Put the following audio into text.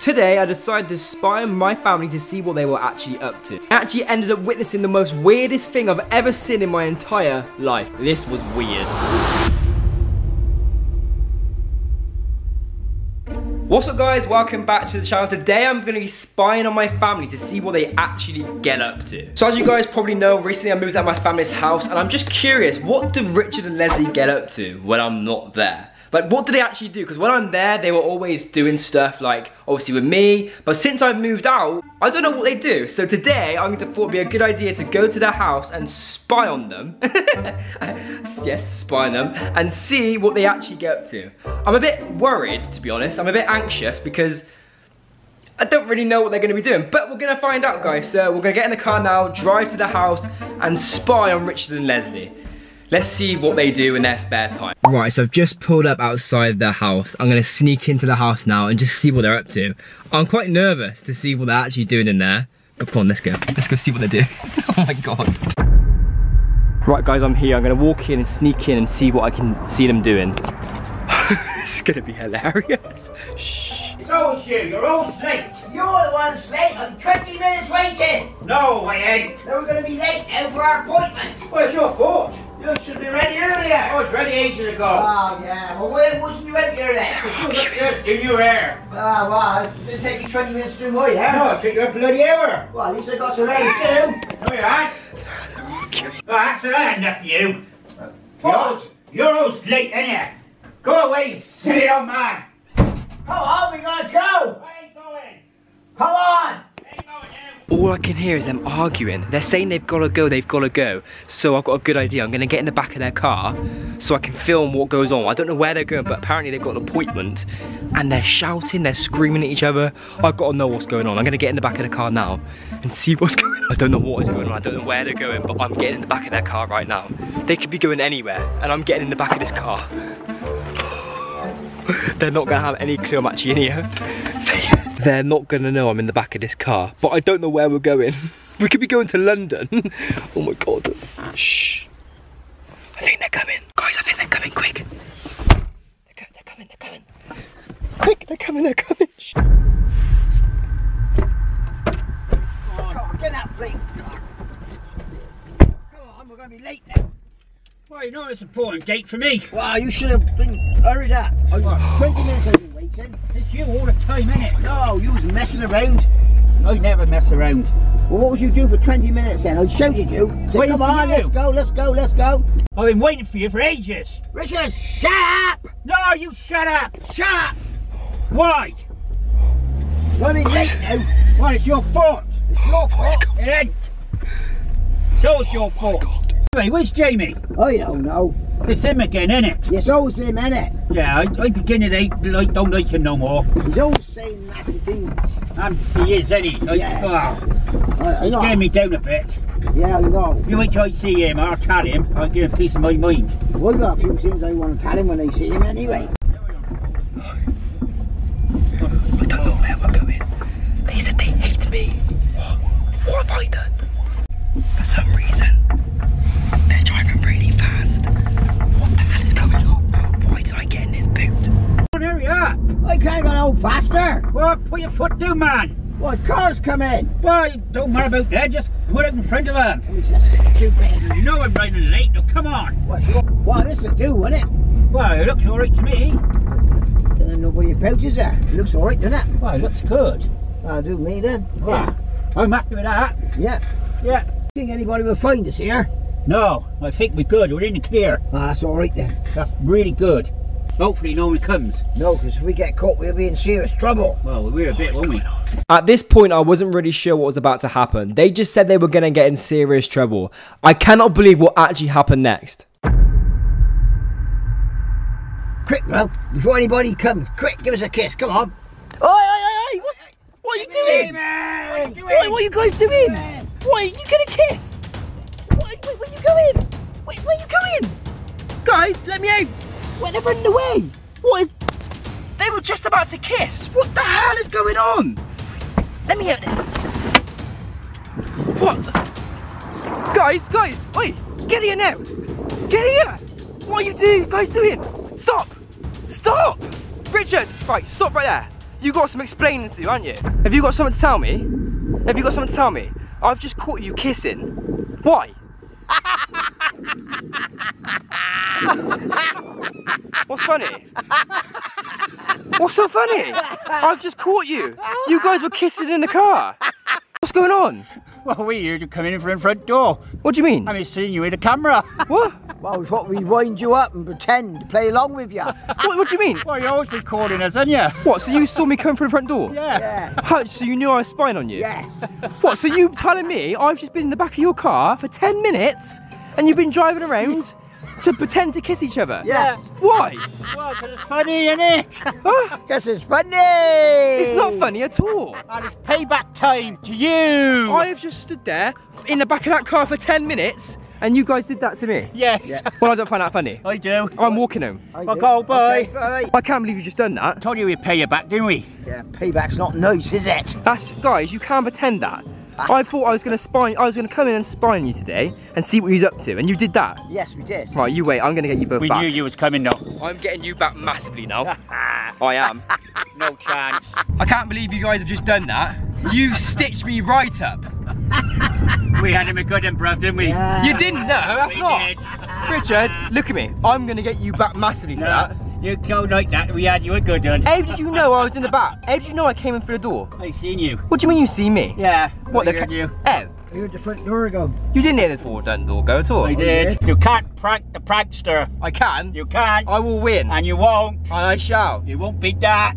Today, I decided to spy on my family to see what they were actually up to. I actually ended up witnessing the most weirdest thing I've ever seen in my entire life. This was weird. What's up guys, welcome back to the channel. Today I'm going to be spying on my family to see what they actually get up to. So as you guys probably know, recently I moved out of my family's house and I'm just curious, what do Richard and Leslie get up to when I'm not there? Like, what do they actually do? Because when I'm there, they were always doing stuff like, obviously with me. But since I've moved out, I don't know what they do. So today, I'm going to thought it'd be a good idea to go to their house and spy on them. yes, spy on them. And see what they actually get up to. I'm a bit worried, to be honest. I'm a bit anxious because... I don't really know what they're going to be doing, but we're going to find out, guys. So we're going to get in the car now, drive to the house, and spy on Richard and Leslie. Let's see what they do in their spare time. Right, so I've just pulled up outside their house. I'm gonna sneak into the house now and just see what they're up to. I'm quite nervous to see what they're actually doing in there. But come on, let's go. Let's go see what they do. oh my God. Right guys, I'm here. I'm gonna walk in and sneak in and see what I can see them doing. it's gonna be hilarious. Shh. So you, you're all late. You're the one's late. I'm 20 minutes waiting. No, I ain't. Now we're going to be late now for our appointment. Well, it's your fault. You should be ready earlier. I was ready ages ago. Oh, yeah. Well, why wasn't you ready earlier? You was up your hair. Ah, well, it didn't take me 20 minutes to do my hair. No, it took you a bloody hour. Well, at least I got some ready too. No, you ain't. Oh, that's right, nephew. What? You're, you're all late, ain't you? Go away, silly old man. Come on, we gotta go. I ain't going. Come on. I ain't going now. All I can hear is them arguing. They're saying they've got to go, they've got to go. So I've got a good idea. I'm going to get in the back of their car so I can film what goes on. I don't know where they're going, but apparently they've got an appointment. And they're shouting, they're screaming at each other. I've got to know what's going on. I'm going to get in the back of the car now and see what's going on. I don't know what is going on. I don't know where they're going, but I'm getting in the back of their car right now. They could be going anywhere, and I'm getting in the back of this car. They're not gonna have any clue I'm actually in here. They're not gonna know I'm in the back of this car, but I don't know where we're going. We could be going to London. oh my god. Shh. I think they're coming. Guys, I think they're coming quick. They're, co they're coming, they're coming. Quick, they're coming, they're coming. Shh. Come on, get that plate. Come on, we're gonna be late now. Well, you know it's an important gate for me. Wow, you should have been hurried up. I've 20 minutes I've been waiting. It's you all the time, innit? No, you was messing around. I never mess around. Well, what was you doing for 20 minutes then? I shouted you. Said, Waiting come on, you." let's go, let's go, let's go. I've been waiting for you for ages. Richard, shut up! No, you shut up. Shut up! Why? You're be late now. Well, it's your fault. It's your fault. It ain't. So it's your oh fault. Hey, where's Jamie? I don't know. It's him again, innit? It's always him, innit? Yeah, I, I begin to hate, like, don't like him no more. He's always saying nasty things. And he is, ain't he? I, Yes. oh, I, I he's know. getting me down a bit. Yeah, I know. You wait till I see him, I'll tell him. I'll give him piece of my mind. Well, I got a few things I want to tell him when I see him anyway. I don't know where we're going. They said they hate me. What? What have I done? For some reason, go faster. Well, put your foot down, man. What, cars come in? Well, don't worry about that, just put it in front of him. It's just stupid. You know I'm running late, now come on. What, what this will do, won't it? Well, it looks alright to me. There's nobody about, is there? It looks alright, doesn't it? Well, it looks good. I'll do me then. Well, I'm happy with that. Yeah. Yeah. Think anybody will find us here? No, I think we're good. We're in the clear. Ah, that's alright then. That's really good. Hopefully no one comes. No, because if we get caught, we'll be in serious trouble. Well, we're a bit, won't we? At this point, I wasn't really sure what was about to happen. They just said they were going to get in serious trouble. I cannot believe what actually happened next. Quick, bro, before anybody comes, quick, give us a kiss, come on. Oi, oi, oi, oi! What's, what are you doing? Oi, what are you guys doing? Why are you gonna kiss? Wait, wait, where are you going? Wait, where are you going? Guys, let me out! Wait, they're running away! What is... They were just about to kiss! What the hell is going on? Let me out What? the- Guys, guys, wait! Get here now! Get here! What are you doing, guys doing? Stop! Stop! Richard! Right, stop right there. You got some explaining to do, aren't you? Have you got something to tell me? Have you got something to tell me? I've just caught you kissing. Why? What's funny? What's so funny? I've just caught you. You guys were kissing in the car. What's going on? Well, we heard you coming in from the front door. What do you mean? I mean, seeing you with a camera. What? Well, we thought we'd wind you up and pretend to play along with you. What, what do you mean? well, you're always recording us, aren't you? What, so you saw me come through the front door? Yeah. Yeah. How, so you knew I was spying on you? Yes. What, so you telling me I've just been in the back of your car for 10 minutes and you've been driving around to pretend to kiss each other? Yes. Why? Well, 'cause it's funny, isn't it? Huh? Guess it's funny. It's not funny at all. and it's payback time to you. I have just stood there in the back of that car for 10 minutes and you guys did that to me. Yes, Yeah. Well, I don't find that funny. I do. I'm walking home. I Well, do. go, bye. Okay, bye. I can't believe you just done that. Told you we'd pay you back, didn't we? Yeah, payback's not nice, is it? That's guys, you can't pretend that. I thought I was gonna spy I was gonna come in and spy on you today and see what he's up to, and you did that. Yes, we did. Right, you wait, I'm gonna get you both We back. knew you was coming, though. I'm getting you back massively now. Ah, I am. no chance. I can't believe you guys have just done that. You've stitched me right up. We had him a good one, bruv, didn't we? You didn't know, that's We not. did. Richard, look at me. I'm gonna get you back massively for that. No, you go like that. We had you a good one. How did you know I was in the back? How did you know I came in through the door? I seen you. What do you mean you see me? Yeah. What I the heard ca- you? Oh, I heard the front door go. you didn't hear the forward door go at all. I oh, did. You can't prank the prankster. I can. You can't. I will win. And you won't. And I shall. You won't beat that.